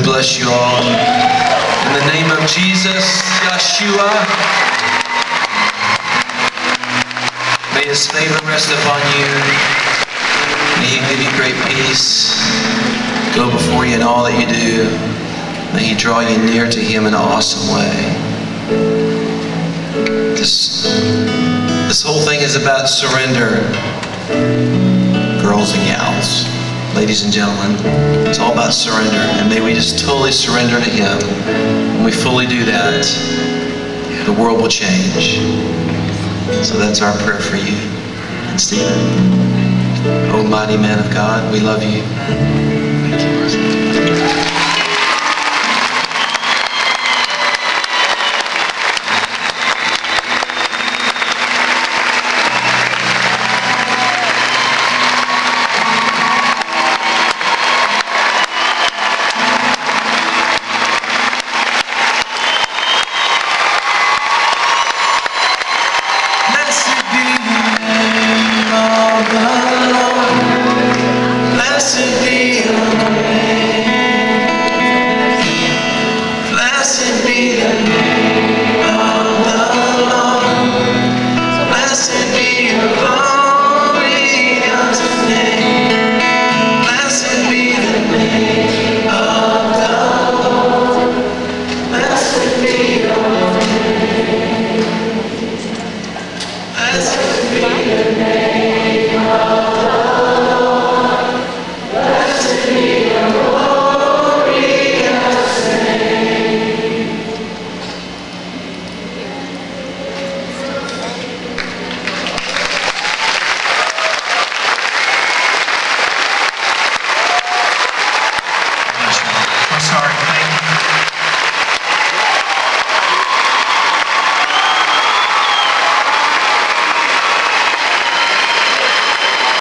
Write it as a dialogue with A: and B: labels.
A: bless you all. In the name of Jesus, Yeshua, may his favor rest upon you. May he give you great peace. Go before you in all that you do. May he draw you near to him in an awesome way. This, this whole thing is about surrender, girls and gals ladies and gentlemen. It's all about surrender. And may we just totally surrender to Him. When we fully do that, the world will change. So that's our prayer for you. And Steven, oh mighty man of God, we love you.